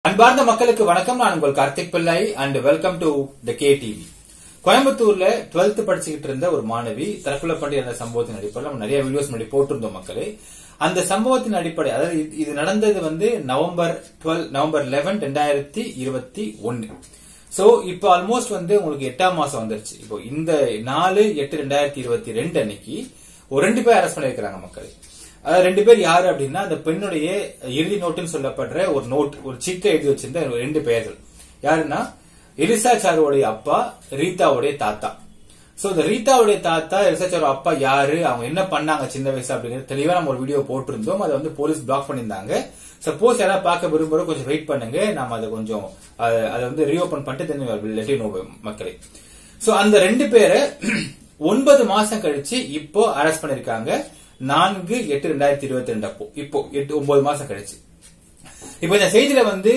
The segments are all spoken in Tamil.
அன்பார்ந்த மக்களுக்கு வணக்கம். நான் உங்கள் Karthik Pillai and welcome to the K TV கோயம்புத்தூர்ல 12th படிச்சுக்கிட்டு இருந்த ஒரு மாணவி தற்கொலை பண்ணி அந்த சம்பவத்தின் அடிப்படையில் நம்ம நிறைய வீடியோஸ் முன்னாடி போட்டிருந்தோம் மக்களே. அந்த சம்பவத்தின் அடிப்படை அதாவது இது- இது நடந்தது வந்து நவம்பர் 12 நவம்பர் 11 ரெண்டாயிரத்தி இருபத்தி ஒன்னு சோ இப்போ ஆல்மோஸ்ட் வந்து உங்களுக்கு எட்டாம் மாசம் வந்துருச்சு. இப்போ இந்த நாலு எட்டு ரெண்டாயிரத்தி இருபத்தி ரெண்டு அன்னைக்கு ஒரு ரெண்டு பேர் அரெஸ்ட் பண்ணிருக்கிறாங்க மக்கள். அதாவது ரெண்டு பேர் யாரு அப்படின்னா அந்த பெண்ணுடைய இறுதி நோட்டுன்னு சொல்லப்படுற ஒரு நோட் ஒரு சிட்டை எழுதி வச்சிருந்த ரெண்டு பெயர்கள் யாருன்னா எலிசா சாருவோடைய அப்பா ரீதாவுடைய தாத்தா. சோ இந்த ரீதாவுடைய தாத்தா ரிசர்ச்சர் அப்பா யாரு? அவங்க என்ன பண்ணாங்க சின்ன வயசு அப்படிங்கிறது தெளிவா நம்ம ஒரு வீடியோ போட்டிருந்தோம். அதை வந்து போலீஸ் பிளாக் பண்ணியிருந்தாங்க. சப்போஸ் யாராவது பார்க்க விரும்புறோம் கொஞ்சம் வெயிட் பண்ணுங்க. நம்ம அதை கொஞ்சம் அதை வந்து ரீஓபன் பண்ணிட்டு தென் லெட் சோ அந்த ரெண்டு பேரை ஒன்பது மாசம் கழிச்சு இப்போ அரெஸ்ட் பண்ணிருக்காங்க நான்கு எட்டு ரெண்டாயிரத்தி இருபத்தி ரெண்டு அப்போ. இப்போ எட்டு ஒன்பது மாசம் கழிச்சு. இப்ப இந்த செய்தியில வந்து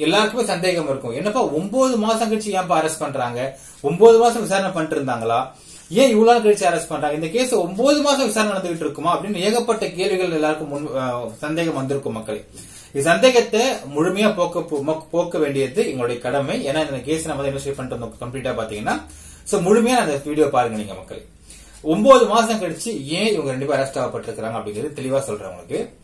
எல்லாருக்குமே சந்தேகம் இருக்கும். என்னப்பா ஒன்பது மாசம் கழிச்சு ஏன்பா அரெஸ்ட் பண்றாங்க? ஒன்பது மாசம் விசாரணை பண்ணிட்டு இருந்தாங்களா ஏன் இவ்வளவு நாள் கழிச்சு அரெஸ்ட் பண்றாங்க? இந்த கேஸ் ஒன்பது மாசம் விசாரணை நடந்துகிட்டு இருக்குமா? அப்படின்னு ஏகப்பட்ட கேள்விகள் எல்லாருக்கும் முன் சந்தேகம் வந்திருக்கும் மக்களே. இந்த சந்தேகத்தை முழுமையா போக்க போ- போக்க வேண்டியது எங்களுடைய கடமை. ஏன்னா இந்த கேஸ் நம்ம இன்வெஸ்டிகேட் பண்ணிட்டு வந்தோம் கம்ப்ளீட்டா பாத்தீங்கன்னா. சோ முழுமையா அந்த வீடியோ பாருங்க நீங்க மக்களே. ஒன்பது மாசம் கழிச்சு ஏன் இவங்க ரெண்டு பேரும் அரெஸ்ட் ஆகப்பட்டிருக்கிறாங்க அப்படிங்கிறது தெளிவா சொல்றேன் உங்களுக்கு.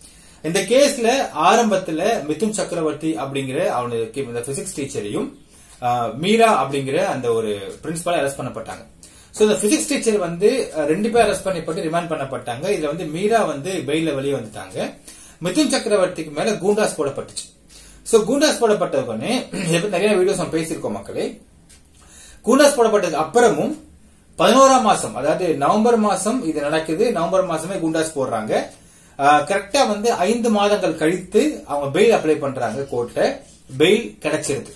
இந்த கேஸ்ல ஆரம்பத்துல மிதுன் சக்கரவர்த்தி அப்படிங்கிற அவனுக்கு இந்த பிசிக்ஸ் டீச்சரையும் ஆஹ், மீரா அப்படிங்கிற அந்த ஒரு பிரின்சிபல் அரெஸ்ட் பண்ணப்பட்டாங்க. சோ இந்த பிசிக்ஸ் டீச்சர் வந்து ரெண்டு பேர் அரெஸ்ட் பண்ணப்பட்டு ரிமாண்ட் பண்ணப்பட்டாங்க. இதுல வந்து மீரா வந்து பெயில வெளியே வந்துட்டாங்க. மிதுன் சக்கரவர்த்திக்கு மேல கூண்டாஸ் போடப்பட்டுச்சு. சோ கூண்டாஸ் போடப்பட்ட உடனே நிறைய வீடியோஸ் நம்ம பேசியிருக்கோம் மக்களே. கூண்டாஸ் போடப்பட்டதுக்கு அப்புறமும் பதினோராம் மாசம் அதாவது நவம்பர் மாசம் இது நடக்குது. நவம்பர் மாசமே குண்டாஸ் போடுறாங்க. கரெக்டா வந்து ஐந்து மாதங்கள் கழித்து அவங்க பெயில் அப்ளை பண்றாங்க கோர்ட்ல பெயில் கிடைச்சிருது.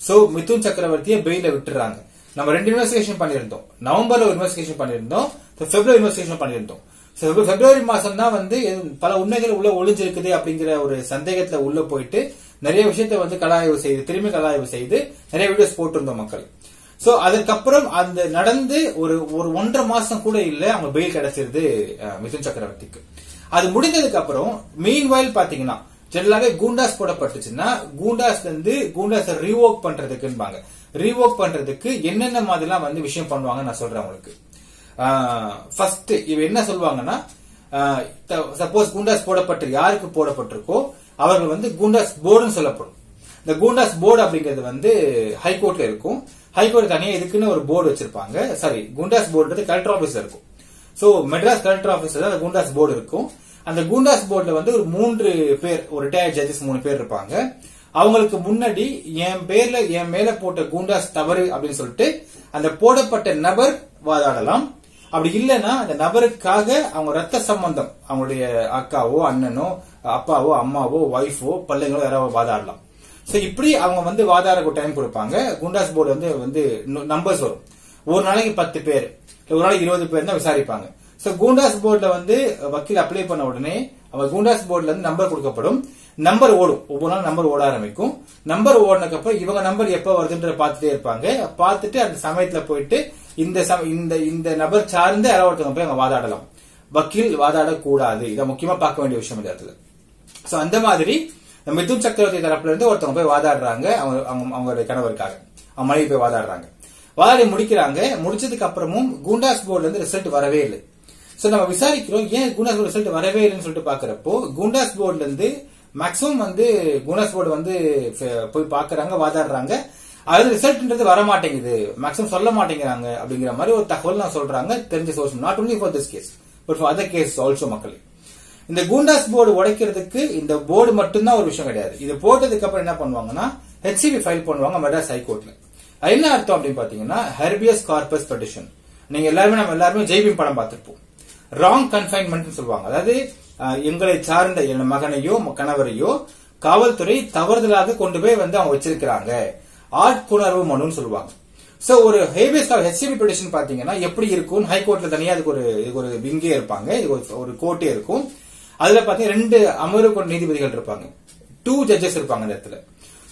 சோ மிதுன் சக்கரவர்த்தியை பெயில விட்டுறாங்க. நம்ம ரெண்டு இன்வெஸ்டிகேஷன் பண்ணியிருந்தோம். நவம்பர்ல ஒரு இன்வெஸ்டிகேஷன் பண்ணியிருந்தோம். பிப்ரவரி இன்வெஸ்டிகேஷன் பண்ணியிருந்தோம். பிப்ரவரி மாசம் தான் வந்து பல உண்மைகள் உள்ள ஒளிஞ்சிருக்குது அப்படிங்கிற ஒரு சந்தேகத்துல உள்ள போயிட்டு நிறைய விஷயத்த வந்து கலாய்வு செய்து திரும்பி கலாய்வு செய்து நிறைய வீடியோஸ் போட்டிருந்தோம் மக்கள். சோ அதுக்கப்புறம் அந்த நடந்து ஒரு ஒரு ஒன்றரை மாசம் கூட இல்ல அவங்க பெயில் கிடைச்சிருது மிதுன் சக்கரவர்த்திக்கு. அது முடிந்ததுக்கு அப்புறம் மெயின் வயல் பாத்தீங்கன்னா ஜெனரலாவே கூண்டாஸ் போடப்பட்டுச்சுன்னா கூண்டாஸ் வந்து கூண்டாஸ் ரீவோக் பண்றதுக்குன்பாங்க. ரீவோக் பண்றதுக்கு என்னென்ன மாதிரிலாம் வந்து விஷயம் பண்ணுவாங்க நான் சொல்றேன் உங்களுக்கு. ஃபர்ஸ்ட் இவ என்ன சொல்லுவாங்கன்னா சப்போஸ் குண்டாஸ் போடப்பட்டு யாருக்கு போடப்பட்டிருக்கோ அவர்கள் வந்து குண்டாஸ் போர்டுன்னு சொல்லப்படும். இந்த குண்டாஸ் போர்டு அப்படிங்கிறது வந்து ஹைகோர்ட்ல இருக்கும். ஹைகோர்ட் தனியாக இதுக்குன்னு ஒரு போர்டு வச்சிருப்பாங்க. சாரி குண்டாஸ் போர்டு கலெக்டர் ஆபீஸ்ல இருக்கும். சோ மெட்ராஸ் கலெக்டர் ஆபீஸ்ல அந்த குண்டாஸ் போர்டு இருக்கும். அந்த குண்டாஸ் போர்டுல வந்து ஒரு மூன்று பேர் ஒரு ரிட்டையர்ட் ஜட்ஜஸ் மூணு பேர் இருப்பாங்க. அவங்களுக்கு முன்னாடி என் பேர்ல என் மேல போட்ட குண்டாஸ் தவறு அப்படின்னு சொல்லிட்டு அந்த போடப்பட்ட நபர் வாதாடலாம். அப்படி இல்லைன்னா அந்த நபருக்காக அவங்க ரத்த சம்பந்தம் அவங்களுடைய அக்காவோ அண்ணனோ அப்பாவோ அம்மாவோ ஒய்ஃபோ பிள்ளைங்களோ யாராவது வாதாடலாம். சோ இப்படி அவங்க வந்து வாதாட டைம் கொடுப்பாங்க. குண்டாஸ் போர்டு வந்து வந்து நம்பர்ஸ் வரும். ஒரு நாளைக்கு பத்து பேர் ஒரு நாளைக்கு இருபது பேர் தான் விசாரிப்பாங்க. சோ குண்டாஸ் போர்டுல வந்து வக்கீல் அப்ளை பண்ண உடனே அவர் குண்டாஸ் போர்டுல இருந்து நம்பர் கொடுக்கப்படும். நம்பர் ஓடும். ஒவ்வொரு நாள் நம்பர் ஓட ஆரம்பிக்கும். நம்பர் ஓடினதுக்கு அப்புறம் இவங்க நம்பர் எப்ப வருதுன்ற பார்த்துட்டே இருப்பாங்க. பார்த்துட்டு அந்த சமயத்துல போயிட்டு இந்த சம- இந்த இந்த நபர் சார்ந்து யாராவது ஒருத்தவங்க போய் அவங்க வாதாடலாம். வக்கீல் வாதாடக்கூடாது. இதை முக்கியமா பார்க்க வேண்டிய விஷயம் இந்த இடத்துல. சோ அந்த மாதிரி மிதுன் சக்கரவர்த்தி தரப்புல இருந்து ஒருத்தவங்க போய் வாதாடுறாங்க. அவங்க அவங்க- அவங்களுடைய கணவருக்காக. அவங்க மனைவி போய் வாதாடுறாங்க. வாதாடி முடிக்கிறாங்க. முடிச்சதுக்கு அப்புறமும் குண்டாஸ் போர்டுல இருந்து ரிசல்ட் வரவே இல்லை. சோ நம்ம விசாரிக்கிறோம் ஏன் குண்டாஸ் போர்டு ரிசல்ட் வரவே இல்லைன்னு சொல்லிட்டு பாக்குறப்போ குண்டாஸ் போர்டுல இருந்து மேக்ஸிமம் வந்து குண்டாஸ் போர்டு வந்து போய் பாக்குறாங்க வாதாடுறாங்க. அது ரிசல்ட்ன்றது வர மாட்டேங்குது மேக்ஸிமம் சொல்ல மாட்டேங்கிறாங்க அப்படிங்கிற மாதிரி ஒரு தகவல் நான் சொல்றாங்க தெரிஞ்ச source not only for this case but for other case also மக்களே. இந்த கூண்டாஸ் போர்டு உடைக்கிறதுக்கு இந்த போர்டு மட்டும்தான் ஒரு விஷயம் கிடையாது. இது போட்டதுக்கு அப்புறம் என்ன பண்ணுவாங்கன்னா ஹெச்சிபி ஃபைல் பண்ணுவாங்க மெட்ராஸ் ஹைகோர்ட்ல என்ன அர்த்தம் அப்படின்னு பாத்தீங்கன்னா ஹெர்பியஸ் கார்பஸ் பெட்டிஷன் நீங்க எல்லாருமே நம்ம எல்லாருமே ஜெய்பீம் படம் பார்த்திருப்போம். ராங் கன்ஃபைன்மெண்ட் சொல்லுவாங்க. அதாவது எங்களை சார்ந்த என் மகனையோ கணவரையோ காவல்துறை தவறுதலாக கொண்டு போய் வந்து அவங்க வச்சிருக்கிறாங்க. ஆட்புணர்வு மனுன்னு சொல்லுவாங்க. சோ ஒரு ஹேபியஸ் ஹெச்சிபி பெடிஷன் பாத்தீங்கன்னா எப்படி இருக்கும் ஹைகோர்ட்ல தனியா அதுக்கு ஒரு இதுக்கு ஒரு விங்கே இருப்பாங்க. இதுக்கு ஒரு- ஒரு கோர்ட்டே இருக்கும். அதுல பாத்தீங்கன்னா ரெண்டு அமர்வு கொண்ட நீதிபதிகள் இருப்பாங்க. டூ ஜட்ஜஸ் இருப்பாங்க அந்த இடத்துல.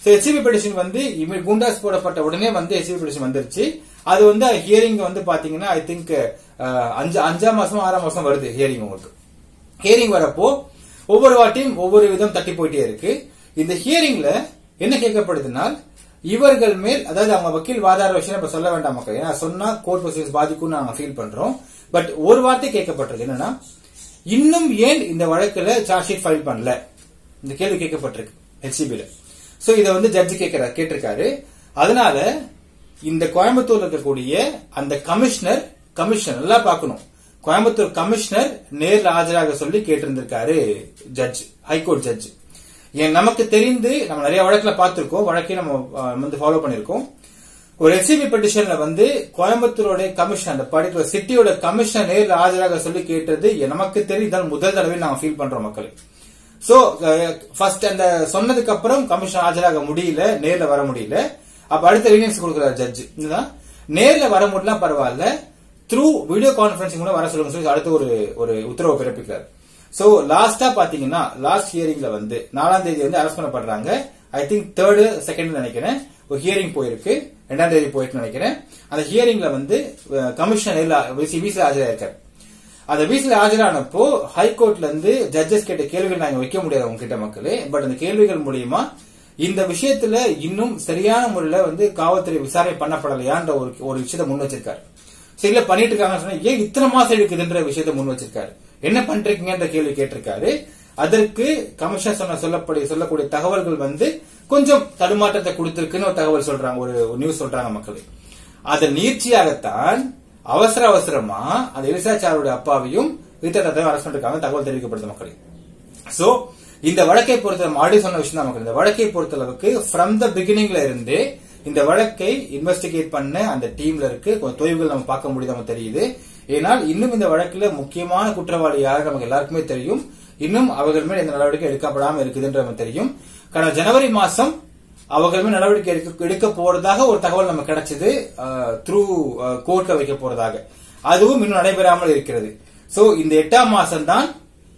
சோ ஹெச்சிபி பெடிஷன் வந்து குண்டாஸ் போடப்பட்ட உடனே வந்து ஹெச்சிபி பெடிஷன் வந்துருச்சு. அது வந்து ஹியரிங் வந்து பாத்தீங்கன்னா ஐ திங்க் அஞ்சு அஞ்சாம் மாசம் ஆறாம் மாசம் வருது ஹியரிங் உங்களுக்கு. ஹியரிங் வரப்போ ஒவ்வொரு வாட்டியும் ஒவ்வொரு விதம் தட்டி போயிட்டே இருக்கு. இந்த ஹியரிங்ல என்ன கேட்கப்படுதுன்னா இவர்கள் மேல் அதாவது அவங்க வக்கீல் வாதார விஷயம் இப்ப சொல்ல வேண்டாம் மக்கள். ஏன்னா சொன்னா கோர்ட் ப்ரொசீஸ் பாதிக்கும்னு நாங்க ஃபீல் பண்றோம். பட் ஒரு வார்த்தை கேட்கப்பட்டிருக்கு. என்னன்னா இன்னும் ஏன் இந்த வழக்குல சார்ஜ் ஷீட் ஃபைல் பண்ணல? இந்த கேள்வி கேட்கப்பட்டிருக்கு ஹெச்சிபில சோ இதை வந்து ஜட்ஜ் கேட்கிறார் கேட்டிருக்காரு. அதனால இந்த கோயம்புத்தூர்ல இருக்கக்கூடிய அந்த கமிஷனர் கமிஷனர் நல்லா பார்க்கணும். கோயம்புத்தூர் கமிஷனர் நேரில் ஆஜராக சொல்லி கேட்டிருந்திருக்காரு ஜட்ஜ் ஹைகோர்ட் ஜட்ஜ் ஏன் நமக்கு தெரிந்து நம்ம நிறைய வழக்கில் பார்த்திருக்கோம் வழக்கே நம்ம வந்து ஃபாலோ பண்ணிருக்கோம் ஒரு எஸ்சிபி பெட்டிஷன்ல வந்து கோயம்புத்தூரோட கமிஷன் அந்த பர்டிகுலர் சிட்டியோட கமிஷன் நேரில் ஆஜராக சொல்லி கேட்டது நமக்கு தெரிந்தால் முதல் தடவை நாங்க ஃபீல் பண்றோம் மக்கள். சோ ஃபர்ஸ்ட் அந்த சொன்னதுக்கு அப்புறம் கமிஷன் ஆஜராக முடியல நேரில் வர முடியல. அப்ப அடுத்த ரீனியன்ஸ் கொடுக்குறாரு ஜட்ஜ் இதுதான். நேரில் வர முடியல பரவாயில்ல. த்ரூ வீடியோ கான்பரன்சிங் கூட வர சொல்லுங்க. சொல்லி அடுத்து ஒரு ஒரு உத்தரவு பிறப்பிக்கிறார். சோ லாஸ்டா பாத்தீங்கன்னா லாஸ்ட் ஹியரிங்ல வந்து நாலாம் தேதி வந்து அரெஸ்ட் பண்ணப்படுறாங்க. ஐ திங்க் தேர்டு செகண்ட் நினைக்கிறேன். ஒரு ஹியரிங் போயிருக்கு. ரெண்டாம் தேதி போயிட்டு நினைக்கிறேன். அந்த ஹியரிங்ல வந்து கமிஷனர் விசில ஆஜராயிருக்காரு அந்த வீசில ஆஜரானப்போ ஹைகோர்ட்ல இருந்து ஜட்ஜஸ் கேட்ட கேள்விகள் நாங்க வைக்க முடியாது அவங்க கிட்ட மக்களே. பட் அந்த கேள்விகள் மூலியமா இந்த விஷயத்துல இன்னும் சரியான முறையில வந்து காவல்துறை விசாரணை பண்ணப்படலையான்ற ஒரு ஒரு விஷயத்தை முன் வச்சிருக்காரு. சரியில்ல பண்ணிட்டு இருக்காங்கன்னு சொன்னா ஏன் இத்தனை மாசம் எடுக்குதுன்ற விஷயத்தை முன் வச்சிருக்காரு? என்ன பண்றீங்கன்ற கேள்வி கேட்டிருக்காரு. அதற்கு கமிஷன் சொன்ன சொல்லப்படி சொல்லக்கூடிய தகவல்கள் வந்து கொஞ்சம் தடுமாற்றத்தை கொடுத்திருக்குன்னு ஒரு தகவல் சொல்றாங்க ஒரு நியூஸ் சொல்றாங்க மக்கள். அதன் நீர்ச்சியாகத்தான் அவசர அவசரமா அந்த எலிசாச்சாரோட அப்பாவையும் வீட்டத்தை அரசு பண்ணிருக்காங்க தகவல் தெரிவிக்கப்படுது மக்களே. சோ இந்த வழக்கை பொறுத்த ஆல்ரெடி சொன்ன விஷயம் தான் மக்கள். இந்த வழக்கை பொறுத்தளவுக்கு ஃப்ரம் த பிகினிங்ல இருந்து இந்த வழக்கை இன்வெஸ்டிகேட் பண்ண அந்த டீம்ல இருக்கு. கொஞ்சம் தொய்வுகள் நம்ம பார்க்க முடியுது தெரியுது. ஏனால் இன்னும் இந்த வழக்கில் முக்கியமான குற்றவாளி யாரு நமக்கு எல்லாருக்குமே தெரியும். இன்னும் அவர்கள் மேல் இந்த நடவடிக்கை எடுக்கப்படாமல் இருக்குதுன்ற நமக்கு தெரியும். கடந்த ஜனவரி மாசம் அவர்கள் மேல் நடவடிக்கை எடுக்க போறதாக ஒரு தகவல் நமக்கு கிடைச்சது. த்ரூ கோர்ட்ல வைக்க போறதாக. அதுவும் இன்னும் நடைபெறாமல் இருக்கிறது. சோ இந்த எட்டாம் மாசம் தான்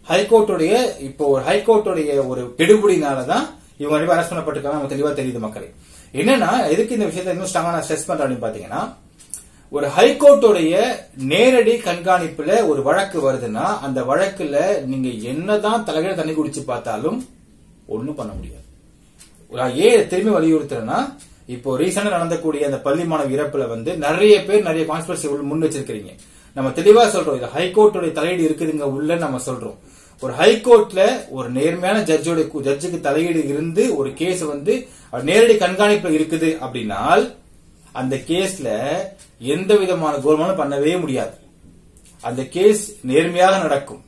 ஹைகோர்ட்டுடைய இப்போ ஒரு ஹைகோர்ட்டுடைய ஒரு கெடுபடினால தான் இவங்க ரெண்டு அரெஸ்ட் பண்ணப்பட்டிருக்காங்க. நமக்கு தெளிவா தெரியுது மக்களை. என்னன்னா எதுக்கு இந்த விஷயத்த இன்னும் ஸ்ட்ராங்கா நான் ஸ்ட்ரெஸ் பண்றேன் அப்படின்னு பாத்தீங்கன்னா ஒரு ஹைகோர்ட்டுடைய நேரடி கண்காணிப்புல ஒரு வழக்கு வருதுன்னா அந்த வழக்குல நீங்க என்னதான் தலைகீழ தண்ணி குடிச்சு பார்த்தாலும் ஒண்ணும் பண்ண முடியாது. நான் ஏன் திரும்பி வலியுறுத்துறேன்னா இப்போ ரீசெண்டா நடந்தக்கூடிய அந்த பள்ளி மாணவ இறப்புல வந்து நிறைய பேர் நிறைய கான்ஸ்பிரசி முன் வச்சிருக்கிறீங்க. நம்ம தெளிவா சொல்றோம் இது ஹைகோர்ட்டுடைய தலையீடு இருக்குதுங்க உள்ள நம்ம சொல்றோம். ஒரு ஹைகோர்ட்ல ஒரு நேர்மையான ஜட்ஜோட ஜட்ஜுக்கு தலையீடு இருந்து ஒரு கேஸ் வந்து நேரடி கண்காணிப்பு இருக்குது அப்படின்னால் அந்த கேஸ்ல எந்த விதமான கோல்மாலும் பண்ணவே முடியாது. அந்த கேஸ் நேர்மையாக நடக்கும்.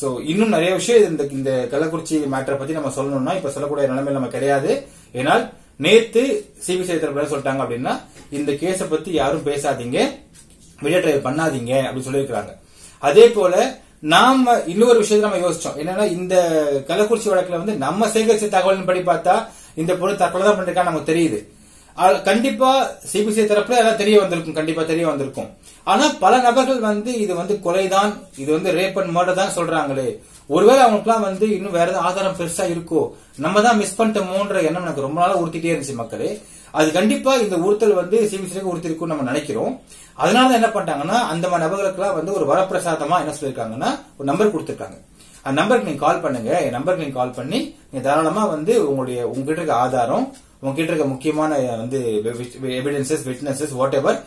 சோ இன்னும் நிறைய விஷயம் இந்த இந்த கள்ளக்குறிச்சி மேட்டரை பத்தி நம்ம சொல்லணும்னா இப்ப சொல்லக்கூடிய நிலைமை நம்ம கிடையாது. ஏனால் நேத்து சிபிசிஐ தரப்புல சொல்லிட்டாங்க அப்படின்னா இந்த கேஸை பத்தி யாரும் பேசாதீங்க மீடியா ட்ரைவ் பண்ணாதீங்க அப்படின்னு சொல்லியிருக்கிறாங்க. அதே போல நாம இன்னொரு விஷயத்தை நம்ம யோசிச்சோம். என்னன்னா இந்த கள்ளக்குறிச்சி வழக்குல வந்து நம்ம சேகரிச்ச தகவலின் படி பார்த்தா இந்த பொருள் தற்கொலை தான் பண்ணிருக்கா நமக்கு தெரியுது. கண்டிப்பா சிபிசிஐ தரப்புல எல்லாம் தெரிய வந்திருக்கும் கண்டிப்பா தெரிய வந்திருக்கும். ஆனா பல நபர்கள் வந்து இது வந்து கொலைதான் இது வந்து ரேப் அண்ட் மர்டர் தான் சொல்றாங்களே. ஒருவேளை அவங்களுக்குலாம் வந்து இன்னும் வேற ஏதாவது ஆதாரம் பெருசா இருக்கோ நம்ம தான் மிஸ் பண்ணிட்டோமோன்ற எண்ணம் எனக்கு ரொம்ப நாளா உறுத்திட்டே இருந்துச்சு மக்களே. அது கண்டிப்பா இந்த உறுத்தல் வந்து சிபிசிஐக்கு உறுத்திருக்கும் நம்ம நினைக்கிறோம். அதனால என்ன பண்ணிட்டாங்கன்னா அந்த மாதிரி நபர்களுக்கெல்லாம் வந்து ஒரு வரப்பிரசாதமா என்ன சொல்லியிருக்காங்கன்னா ஒரு நம்பர் கொடுத்திருக்காங்க. அந்த நம்பருக்கு நீங்க கால் பண்ணுங்க. என் நம்பருக்கு நீங்க கால் பண்ணி நீங்க தாராளமா வந்து உங்களுடைய உங்ககிட்ட இருக்க ஆதாரம் உங்ககிட்ட இருக்க முக்கியமான வந்து எவிடன்சஸ் விட்னஸஸ் வாட் எவர்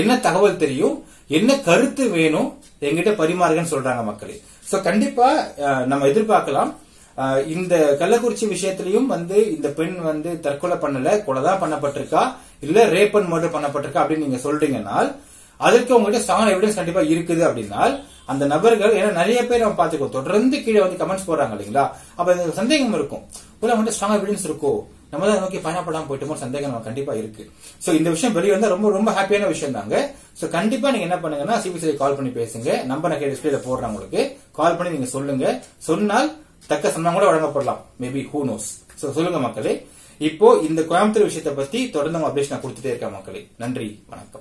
என்ன தகவல் தெரியும் என்ன கருத்து வேணும் எங்கிட்ட பரிமாறுங்கன்னு சொல்றாங்க மக்களே. சோ கண்டிப்பா நம்ம எதிர்பார்க்கலாம். இந்த கள்ளக்குறிச்சி விஷயத்திலையும் வந்து இந்த பெண் வந்து தற்கொலை பண்ணல கொலைதான் பண்ணப்பட்டிருக்கா இல்ல ரேப் அண்ட் மர்டர் பண்ணப்பட்டிருக்கா அப்படின்னு நீங்க சொல்றீங்கன்னா அதற்கு உங்ககிட்ட ஸ்ட்ராங் எவிடன்ஸ் கண்டிப்பா இருக்குது அப்படின்னா அந்த நபர்கள் ஏன்னா நிறைய பேர் நம்ம பாத்துக்கோ தொடர்ந்து கீழே வந்து கமெண்ட்ஸ் போடுறாங்க இல்லைங்களா? அப்ப இந்த சந்தேகம் இருக்கும். உள்ள அவங்ககிட்ட ஸ்ட்ராங் எவிடன்ஸ் இருக்கோ? நம்ம தான் நோக்கி பயணப்படாம போயிட்டோமோ சந்தேகம் நம்ம கண்டிப்பா இருக்கு. சோ இந்த விஷயம் வெளியே வந்தா ரொம்ப ரொம்ப ஹாப்பியான விஷயம் தாங்க. சோ கண்டிப்பா நீங்க என்ன பண்ணுங்கன்னா சிபிசிஐ கால் பண்ணி பேசுங்க. நம்பர் நான் டிஸ்பிளேல போடுறேன் உங்களுக்கு. கால் பண்ணி நீங்க சொல்லுங்க. சொன்னால் தக்க சம்பளம் கூட வழங்கப்படலாம். மேபி ஹூ நோஸ் சோ சொல்லுங்க மக்களே. இப்போ இந்த கோயம்புத்தூர் விஷயத்தை பத்தி தொடர்ந்து அப்டேஷன் நான் கொடுத்துட்டே இருக்கேன் மக்களே. நன்றி. வணக்கம்.